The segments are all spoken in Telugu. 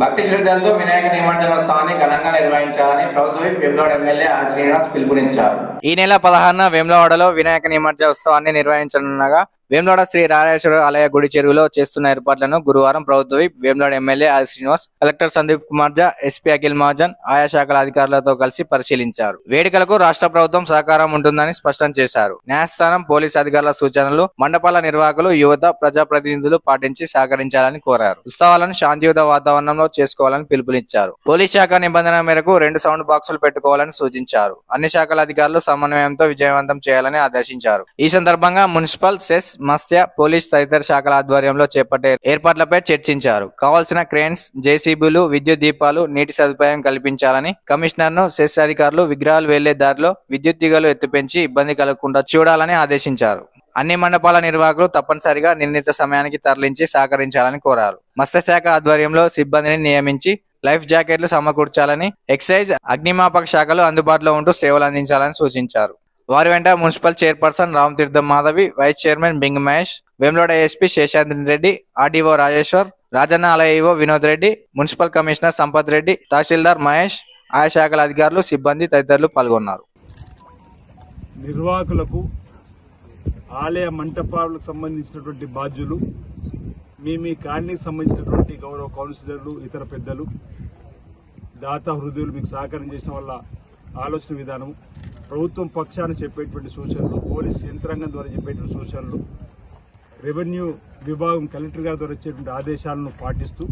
భక్తి శ్రద్ధలతో వినాయక నిమజ్జనోత్సవాన్ని ఘనంగా నిర్వహించాలని ప్రభుత్వం విప్ ఎమ్మెల్యే ఆర్ శ్రీనివాస్ పిలుపునిచ్చారు. ఈ నెల పదహారున వేములవాడలో వినాయక నిమజ్జనోత్సవాన్ని నిర్వహించనున్నగా వేములవాడ శ్రీ రాజేశ్వర ఆలయ గుడి చెరువులో చేస్తున్న ఏర్పాట్లను గురువారం ప్రభుత్వ whip MLA R Srinivas collector Sandeep Kumar Jha SP Akhil Mahajan ఆయా శాఖల అధికారులతో కలిసి పరిశీలించారు. వేడుకలకు రాష్ట్ర ప్రభుత్వం సహకారం ఉంటుందని స్పష్టం చేశారు. న్యాయస్థానం పోలీస్ అధికారుల సూచనలు మండపాల నిర్వాహకులు యువత ప్రజాప్రతినిధులు పాటించి సహకరించాలని కోరారు. ఉత్సవాలను శాంతియుత వాతావరణంలో చేసుకోవాలని పిలుపునిచ్చారు. పోలీస్ శాఖ నిబంధన మేరకు రెండు సౌండ్ బాక్సులు పెట్టుకోవాలని సూచించారు. అన్ని శాఖల అధికారులు సమన్వయంతో విజయవంతం చేయాలని ఆదేశించారు. ఈ సందర్భంగా మున్సిపల్ సెస్ మత్స్య పోలీస్ తదితర శాఖల ఆధ్వర్యంలో చేపట్టే ఏర్పాట్లపై చర్చించారు. కావాల్సిన క్రేన్స్ జేసీబీలు విద్యుత్ దీపాలు నీటి సదుపాయం కల్పించాలని కమిషనర్ను సెస్ అధికారులు విగ్రహాలు వెళ్ళే దారిలో విద్యుత్ తీగలు ఎత్తిపెంచి ఇబ్బంది కలగకుండా చూడాలని ఆదేశించారు. అన్ని మండపాల నిర్వాహకులు తప్పనిసరిగా నిర్ణీత సమయానికి తరలించి సహకరించాలని కోరారు. మత్స్యశాఖ ఆధ్వర్యంలో సిబ్బందిని నియమించి లైఫ్ జాకెట్లు సమకూర్చాలని ఎక్సైజ్ అగ్నిమాపక శాఖలు అందుబాటులో ఉంటూ సేవలు అందించాలని సూచించారు. వారి వెంట municipal chairperson Ramatirtham Madhavi vice chairman Bing Mahesh Vemulawada SP Seshadri Reddy RDO Rajeshwar Rajanna ఆలయ వినోద్ రెడ్డి మున్సిపల్ కమిషనర్ సంపత్ రెడ్డి తహసీల్దార్ మహేష్ ఆయా శాఖల అధికారులు సిబ్బంది తదితరులు పాల్గొన్నారు. నిర్వాహకులకు ఆలయ మంటపాలకు సంబంధించినటువంటి బాధ్యులు మీ మీ కాలనీకి సంబంధించినటువంటి గౌరవ కౌన్సిలర్లు ఇతర పెద్దలు దాత హృదయులు మీకు సహకారం చేసిన వల్ల ఆలోచన విధానం ప్రభుత్వం పక్షాన చెప్పేటువంటి సూచనలు పోలీస్ యంత్రాంగం ద్వారా చెప్పేటువంటి సూచనలు రెవెన్యూ విభాగం కలెక్టర్ గారి ద్వారా వచ్చేటువంటి ఆదేశాలను పాటిస్తూ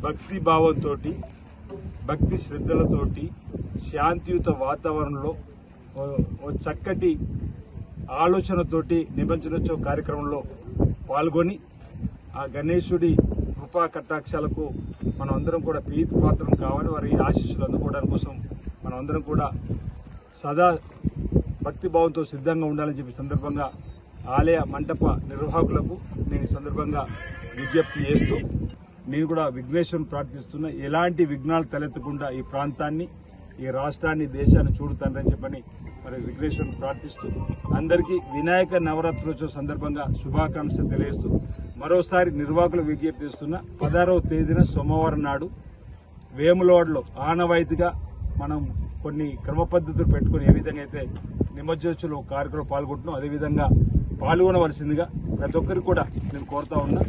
భక్తి భావంతో భక్తి శ్రద్ధలతోటి శాంతియుత వాతావరణంలో ఓ- చక్కటి ఆలోచనతోటి నిమజ్జనోత్సవ కార్యక్రమంలో పాల్గొని ఆ గణేశుడి కృపా కటాక్షాలకు మనం అందరం కూడా ప్రీతి పాత్రం కావాలి. వారి ఆశీస్సులు అందుకోవడానికి కోసం మనం అందరం కూడా సదా భక్తి భావంతో సిద్ధంగా ఉండాలని చెప్పి సందర్భంగా ఆలయ మంటప నిర్వాహకులకు నేను ఈ సందర్భంగా విజ్ఞప్తి చేస్తూ నేను కూడా విఘ్నేశ్వరం ప్రార్థిస్తున్నా. ఎలాంటి విఘ్నాలు తలెత్తకుండా ఈ ప్రాంతాన్ని ఈ రాష్ట్రాన్ని దేశాన్ని చూడుతానని చెప్పని మరి విఘ్నేశ్వరుని ప్రార్థిస్తూ అందరికీ వినాయక నవరాత్రోత్సవ సందర్భంగా శుభాకాంక్షలు తెలియజేస్తూ మరోసారి నిర్వాహకులు విజ్ఞప్తి చేస్తున్న. పదహారవ తేదీన సోమవారం నాడు వేములవాడలో ఆనవాయితీగా మనం కొన్ని క్రమ పద్ధతులు పెట్టుకుని ఏ విధంగా అయితే నిమజ్జోత్సవంలో కార్యక్రమం పాల్గొంటున్నాం అదేవిధంగా పాల్గొనవలసిందిగా ప్రతి ఒక్కరికి కూడా నేను కోరుతా ఉన్నా.